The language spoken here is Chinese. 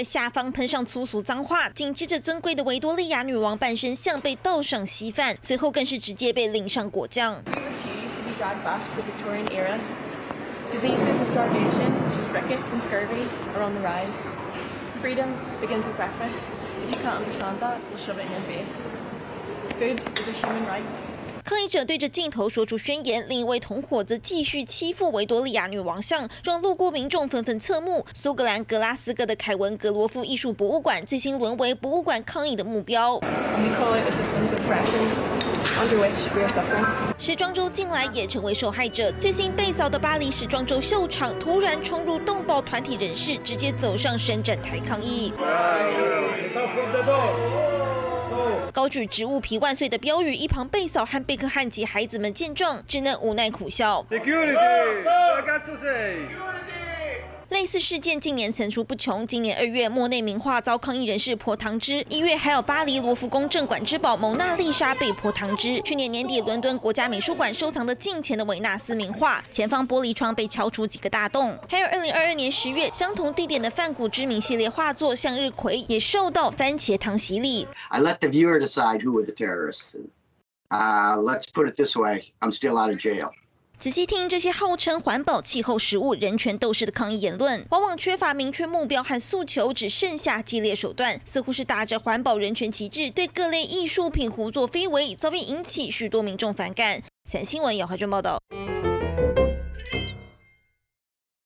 在下方喷上粗俗脏话，紧接着尊贵的维多利亚女王半身像被倒上稀饭，随后更是直接被淋上果酱。Diseases and starvation, such as rickets and scurvy, are on the rise. Freedom begins with breakfast. If you can't understand that, we'll shove it in your face. Food is a human right. 抗议者对着镜头说出宣言，另一位同伙则继续欺负维多利亚女王像，让路过民众纷纷侧目。苏格兰格拉斯哥的凯文格罗夫艺术博物馆最新沦为博物馆抗议的目标。时装周近来也成为受害者。最新被扫的巴黎时装周秀场，突然冲入动保团体人士，直接走上伸展台抗议。高举“植物皮万岁”的标语，一旁贝嫂和贝克汉及孩子们见状，只能无奈苦笑。类似事件近年层出不穷。今年二月，莫内名画遭抗议人士泼糖汁；一月，还有巴黎罗浮宫镇馆之宝《蒙娜丽莎》被泼糖汁。去年年底，伦敦国家美术馆收藏的近前的维纳斯名画，前方玻璃窗被敲出几个大洞。还有二零二二年十月，相同地点的梵谷知名系列画作《向日葵》也受到番茄糖洗礼。I let the viewer decide who were the terrorists. Uh, let's put it this way: I'm still out of jail. 仔细听这些号称环保、气候、食物、人权斗士的抗议言论，往往缺乏明确目标和诉求，只剩下激烈手段，似乎是打着环保、人权旗帜，对各类艺术品胡作非为，早已引起许多民众反感。前新闻有华娟报道。